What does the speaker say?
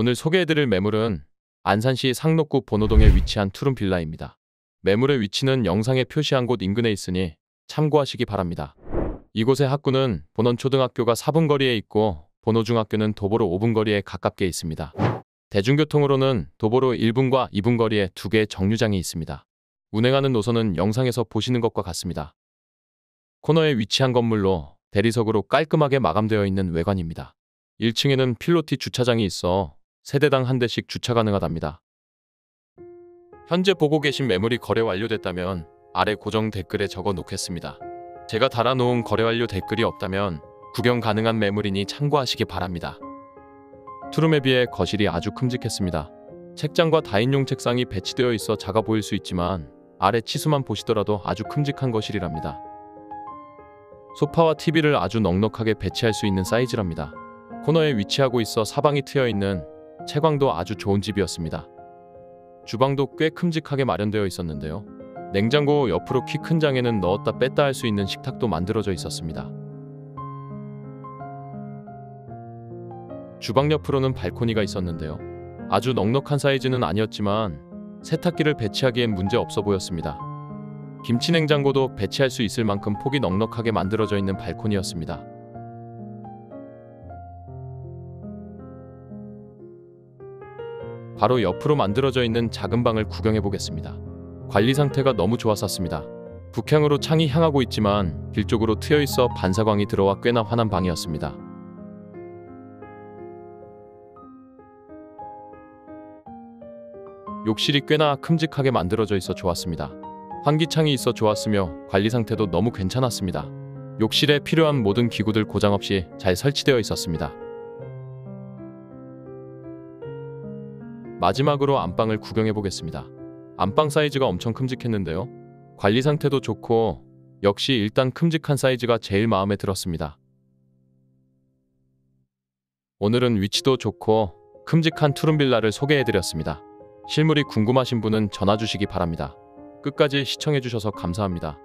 오늘 소개해드릴 매물은 안산시 상록구 본호동에 위치한 투룸 빌라입니다. 매물의 위치는 영상에 표시한 곳 인근에 있으니 참고하시기 바랍니다. 이곳의 학구는 본원초등학교가 4분 거리에 있고 본호중학교는 도보로 5분 거리에 가깝게 있습니다. 대중교통으로는 도보로 1분과 2분 거리에 두 개의 정류장이 있습니다. 운행하는 노선은 영상에서 보시는 것과 같습니다. 코너에 위치한 건물로 대리석으로 깔끔하게 마감되어 있는 외관입니다. 1층에는 필로티 주차장이 있어 세대당 한 대씩 주차 가능하답니다. 현재 보고 계신 매물이 거래 완료됐다면 아래 고정 댓글에 적어 놓겠습니다. 제가 달아놓은 거래 완료 댓글이 없다면 구경 가능한 매물이니 참고하시기 바랍니다. 투룸에 비해 거실이 아주 큼직했습니다. 책장과 다인용 책상이 배치되어 있어 작아 보일 수 있지만 아래 치수만 보시더라도 아주 큼직한 거실이랍니다. 소파와 TV를 아주 넉넉하게 배치할 수 있는 사이즈랍니다. 코너에 위치하고 있어 사방이 트여 있는 채광도 아주 좋은 집이었습니다. 주방도 꽤 큼직하게 마련되어 있었는데요. 냉장고 옆으로 키 큰 장에는 넣었다 뺐다 할 수 있는 식탁도 만들어져 있었습니다. 주방 옆으로는 발코니가 있었는데요. 아주 넉넉한 사이즈는 아니었지만 세탁기를 배치하기엔 문제 없어 보였습니다. 김치 냉장고도 배치할 수 있을 만큼 폭이 넉넉하게 만들어져 있는 발코니였습니다. 바로 옆으로 만들어져 있는 작은 방을 구경해 보겠습니다. 관리 상태가 너무 좋았었습니다. 북향으로 창이 향하고 있지만 길 쪽으로 트여 있어 반사광이 들어와 꽤나 환한 방이었습니다. 욕실이 꽤나 큼직하게 만들어져 있어 좋았습니다. 환기창이 있어 좋았으며 관리 상태도 너무 괜찮았습니다. 욕실에 필요한 모든 기구들 고장 없이 잘 설치되어 있었습니다. 마지막으로 안방을 구경해 보겠습니다. 안방 사이즈가 엄청 큼직했는데요. 관리 상태도 좋고 역시 일단 큼직한 사이즈가 제일 마음에 들었습니다. 오늘은 위치도 좋고 큼직한 투룸빌라를 소개해 드렸습니다. 실물이 궁금하신 분은 전화 주시기 바랍니다. 끝까지 시청해 주셔서 감사합니다.